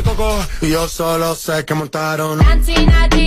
el coco y yo solo sé que montaron. Dancing at